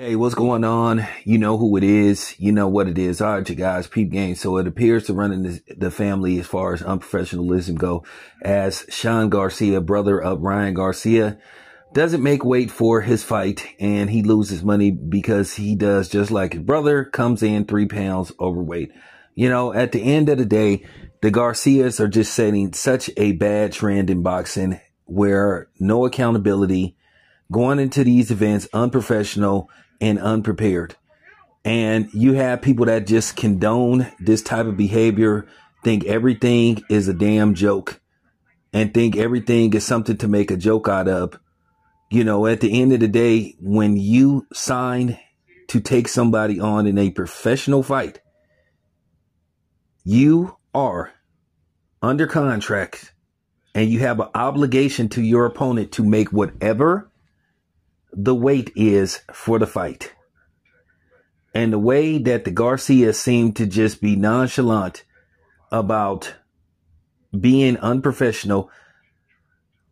Hey, what's going on? You know who it is. You know what it is. All right, you guys, peep game. So it appears to run in the, the family as far as unprofessionalism go as Sean Garcia, brother of Ryan Garcia, doesn't make weight for his fight and he loses money because he does just like his brother comes in three pounds overweight. You know, at the end of the day, the Garcias are just setting such a bad trend in boxing where no accountability, going into these events unprofessional and unprepared. And you have people that just condone this type of behavior, think everything is a damn joke, and think everything is something to make a joke out of. You know, at the end of the day, when you sign to take somebody on in a professional fight, you are under contract and you have an obligation to your opponent to make whatever the weight is for the fight. And the way that the Garcia seemed to just be nonchalant about being unprofessional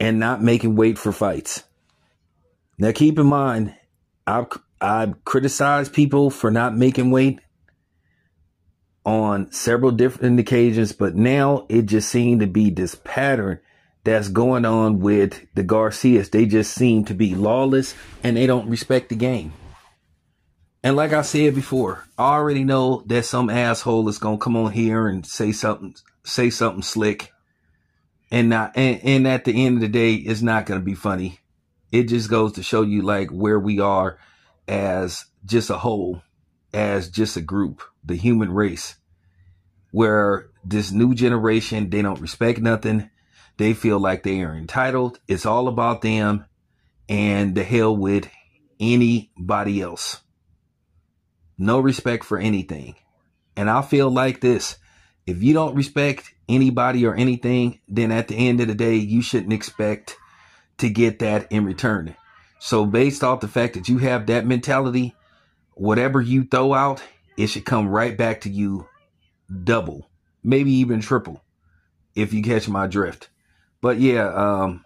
and not making weight for fights. Now, keep in mind, I've, I've criticized people for not making weight on several different occasions, but now it just seemed to be this pattern that's going on with the Garcias. They just seem to be lawless and they don't respect the game. And like I said before, I already know that some asshole is gonna come on here and say something, say something slick, and not, and, and at the end of the day, it's not gonna be funny. It just goes to show you like where we are as just a whole, as just a group, the human race, where this new generation they don't respect nothing they feel like they are entitled. It's all about them and the hell with anybody else. No respect for anything. And I feel like this. If you don't respect anybody or anything, then at the end of the day, you shouldn't expect to get that in return. So based off the fact that you have that mentality, whatever you throw out, it should come right back to you double, maybe even triple, if you catch my drift. But yeah, um,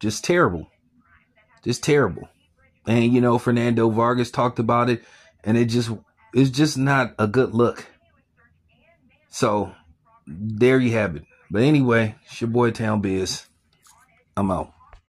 just terrible. Just terrible. And you know, Fernando Vargas talked about it, and it just it's just not a good look. So there you have it. But anyway, it's your boy Town Biz. I'm out.